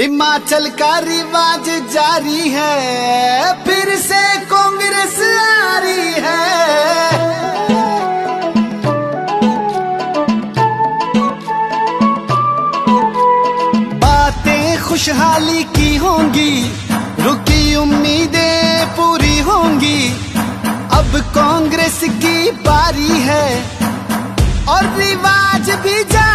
हिमाचल का रिवाज जारी है, फिर से कांग्रेस आ रही है। बातें खुशहाली की होंगी, रुकी उम्मीदें पूरी होंगी। अब कांग्रेस की बारी है, और रिवाज भी जारी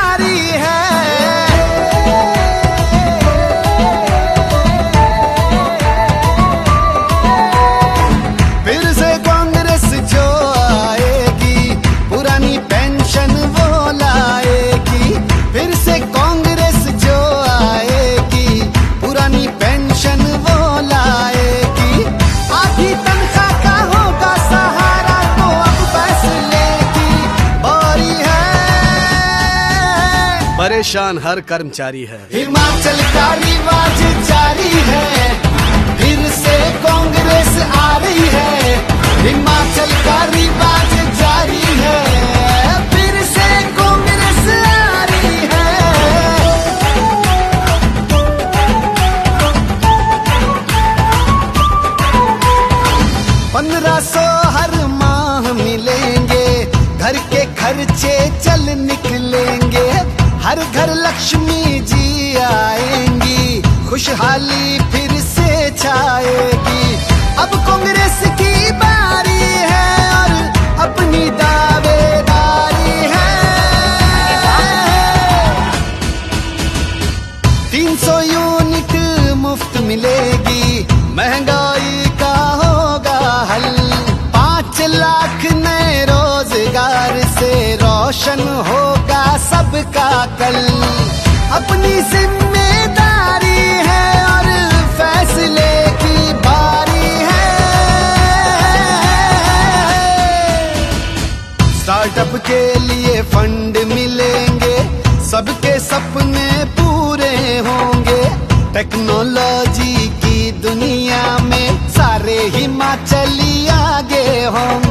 परेशान हर कर्मचारी है। हिमाचल का रिवाज जारी है। फिर से कांग्रेस आ रही है। हिमाचल का रिवाज जारी है। फिर से कांग्रेस आ रही है। पंद्रह सौ हर माह मिलेंगे। घर के खर्चे चल निकलेंगे। हर घर लक्ष्मी जी आएँगी। खुशहाली फिर से छाएगी। अब कांग्रेस की बारी है और अपनी दावेदारी है। तीन सौ यूनिट मुफ़्त मिलेगी। महँगाई सबका कल। अपनी ज़िम्मेदारी है और फैसले की बारी है। स्टार्टअप के लिए फंड मिलेंगे, सबके सपने पूरे होंगे। टेक्नोलॉजी की दुनिया में सारे हिमाचली आगे होंगे।